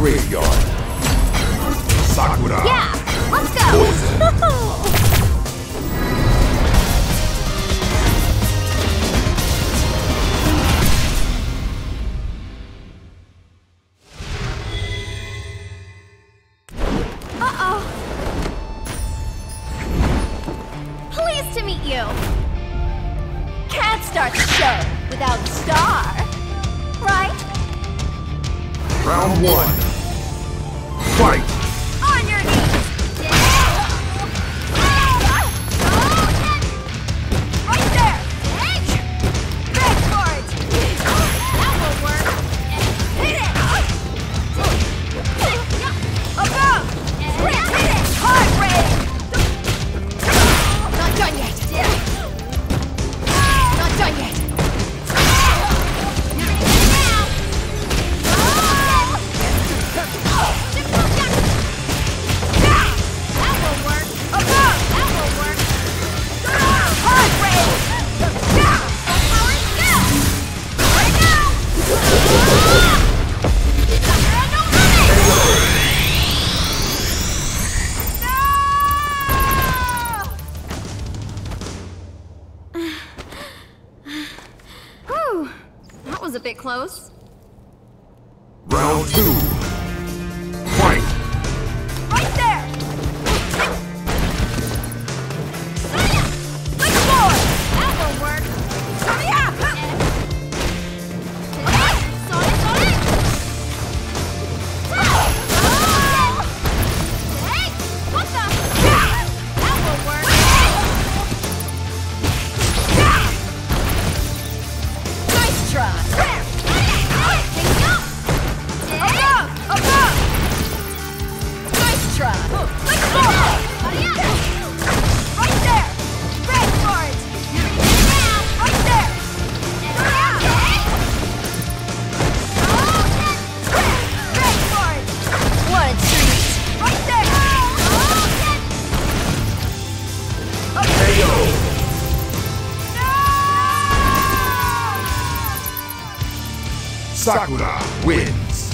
graveyard. Sakura. Yeah, let's go. Poison. the star, right? Round one. Fight! was a bit close. Round two. Sakura wins.